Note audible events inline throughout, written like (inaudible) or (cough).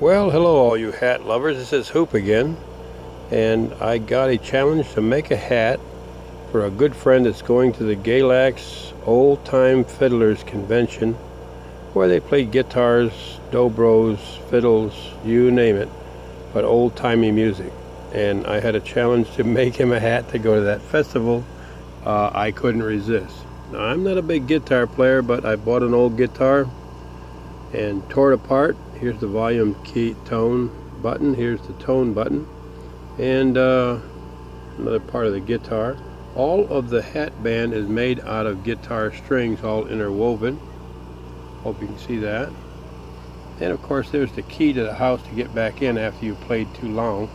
Well, hello all you hat lovers. This is Hoop again. And I got a challenge to make a hat for a good friend that's going to the Galax Old Time Fiddlers Convention where they play guitars, dobros, fiddles, you name it, but old-timey music. And I had a challenge to (laughs) make him a hat to go to that festival. Uh, I couldn't resist. Now, I'm not a big guitar player, but I bought an old guitar and tore it apart here's the volume key tone button. Here's the tone button. And uh, another part of the guitar. All of the hat band is made out of guitar strings all interwoven. Hope you can see that. And of course there's the key to the house to get back in after you played too long.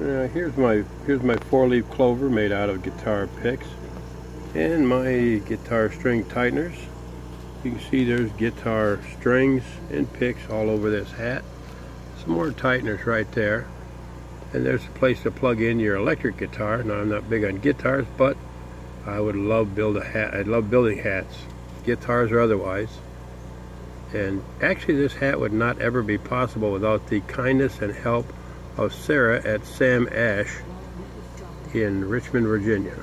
Uh, here's my here's my four-leaf clover made out of guitar picks and my guitar string tighteners you can see there's guitar strings and picks all over this hat. Some more tighteners right there. And there's a place to plug in your electric guitar. Now I'm not big on guitars, but I would love build a hat. I love building hats, guitars or otherwise. And actually this hat would not ever be possible without the kindness and help of Sarah at Sam Ash in Richmond, Virginia.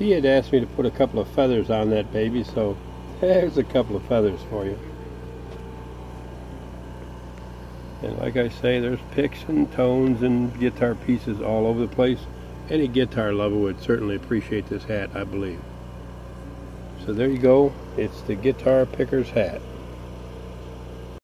He had asked me to put a couple of feathers on that baby, so there's a couple of feathers for you. And like I say, there's picks and tones and guitar pieces all over the place. Any guitar lover would certainly appreciate this hat, I believe. So there you go. It's the Guitar Picker's hat.